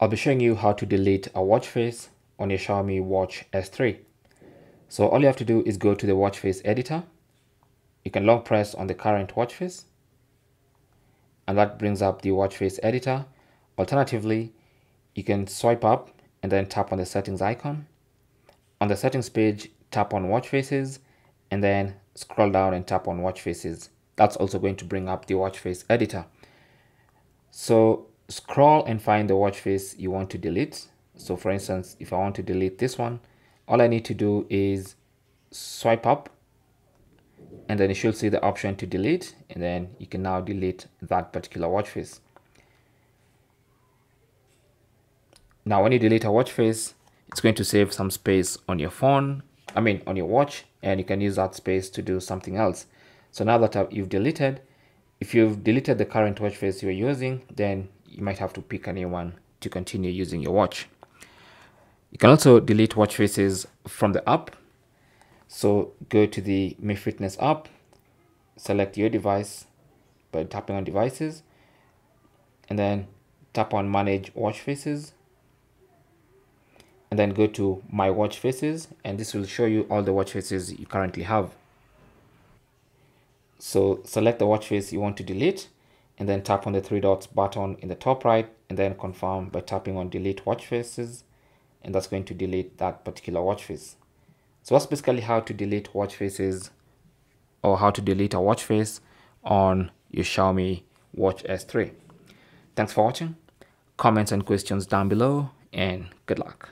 I'll be showing you how to delete a watch face on your Xiaomi Watch S3. So all you have to do is go to the watch face editor. You can long press on the current watch face and that brings up the watch face editor. Alternatively, you can swipe up and then tap on the settings icon. On the settings page, tap on watch faces and then scroll down and tap on watch faces. That's also going to bring up the watch face editor. So scroll and find the watch face you want to delete. So for instance, if I want to delete this one, all I need to do is swipe up and then you should see the option to delete and then you can now delete that particular watch face. Now when you delete a watch face, it's going to save some space on your phone, I mean on your watch and you can use that space to do something else. So now that you've deleted, if you've deleted the current watch face you're using, then you might have to pick a new one to continue using your watch. You can also delete watch faces from the app. So go to the Mi Fitness app, select your device by tapping on devices, and then tap on manage watch faces. And then go to my watch faces, and this will show you all the watch faces you currently have. So select the watch face you want to delete and then tap on the three dots button in the top right and then confirm by tapping on delete watch faces and that's going to delete that particular watch face. So that's basically how to delete watch faces or how to delete a watch face on your Xiaomi Watch S3. Thanks for watching. Comments and questions down below and good luck.